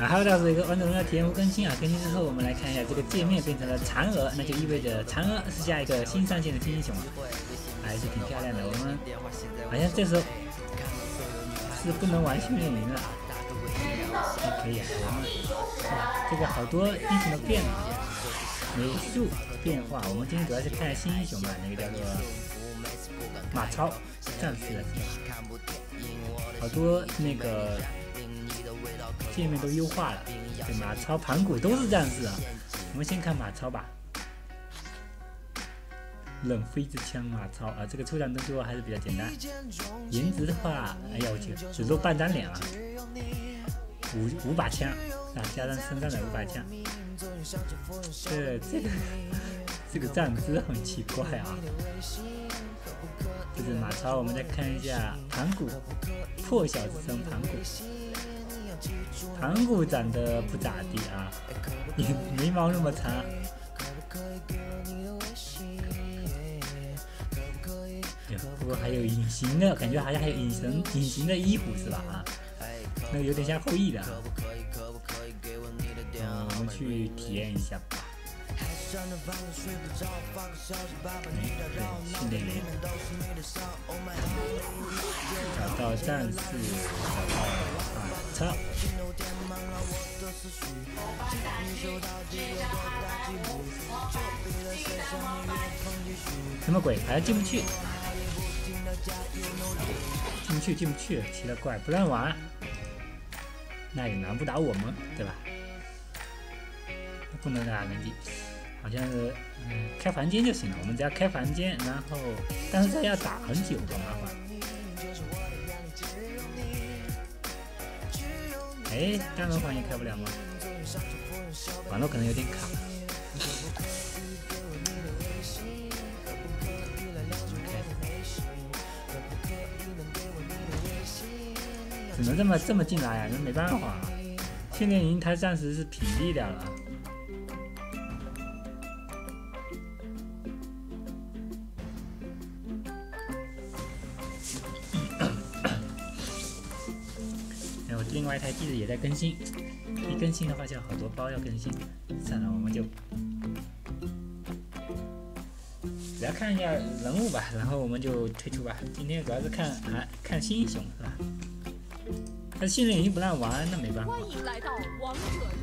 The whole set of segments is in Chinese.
啊，还有到是一个王者荣耀体验服更新啊，更新之后我们来看一下这个界面变成了嫦娥，那就意味着嫦娥是下一个新上线的新英雄啊，还是挺漂亮的。我们好像这时候是不能玩训练营了，还可以啊。哇，这个好多英雄都变了，美术变化。我们今天主要是看新英雄吧，那个叫做马超战士的，好多那个。界面都优化了，对马超、盘古都是战士啊。我们先看马超吧，冷飞之枪马超啊，这个出场动作还是比较简单。颜值的话，哎呀我去，只露半张脸啊。五五把枪啊，加上身上的五把枪。这这个 这个站姿很奇怪啊。这是马超，我们再看一下盘古，破晓之称盘古。盘古长得不咋地啊，眉毛那么长，不过还有隐形的感觉，好像还有隐形隐形的衣服是吧？啊，那个有点像后羿的啊，我们去体验一下吧。训练营，找到战士，找到马超。什么鬼？好像进不去，进不去，进不去，奇了怪，不让玩，那也难不倒我们，对吧？不能打人机。好像是，嗯，开房间就行了。我们只要开房间，然后，但是这要打很久，好麻烦。哎，单人房也开不了吗？网络可能有点卡。只能这么这么进来呀？那没办法，训练营它暂时是屏蔽掉了。另外一台机子也在更新，一更新的话就有好多包要更新，算了，我们就主要看一下人物吧，然后我们就退出吧。今天主要是看啊看新英雄是吧？那训练营不让玩，那没办法。欢迎来到王者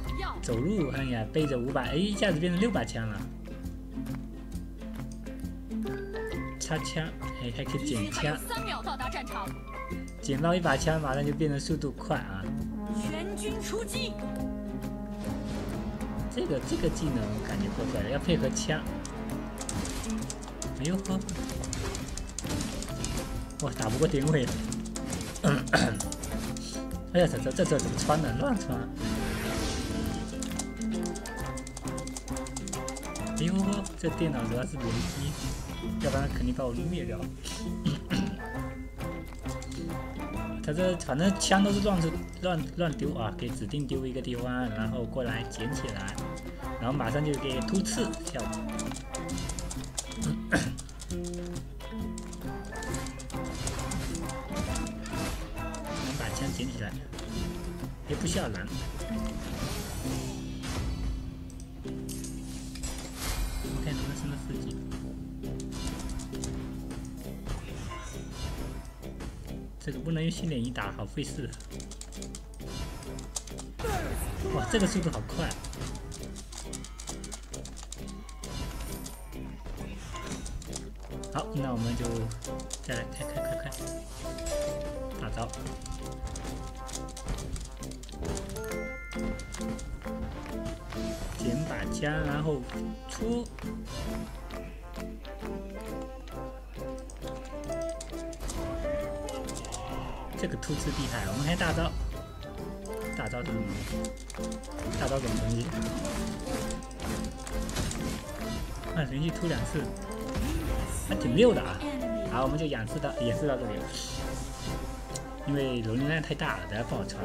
荣耀。走路，哎呀，背着五把，哎，一下子变成六把枪了。擦枪，哎，还可以捡枪。三秒到达战场。捡到一把枪，马上就变成速度快啊！全军出击！这个这个技能感觉怪怪的，要配合枪。哎呦呵！哇，打不过典韦。哎呀，这这这这怎么穿的？乱穿！哎呦呵，这电脑主要是联机，要不然肯定把我灭掉。他这反正枪都是乱出乱乱丢啊，给指定丢一个地方，然后过来捡起来，然后马上就给突刺效果。能把枪捡起来，也不需要蓝。这个不能用训练营打，好费事。哇，这个速度好快！好，那我们就再来开开开开，大招，捡把枪，然后出。这个突刺厉害，我们开大招，大招怎么？大招怎么攻击？啊，连续突两次，还挺溜的啊！好，我们就演示到演示到这里了，因为容量太大了，大家不好穿。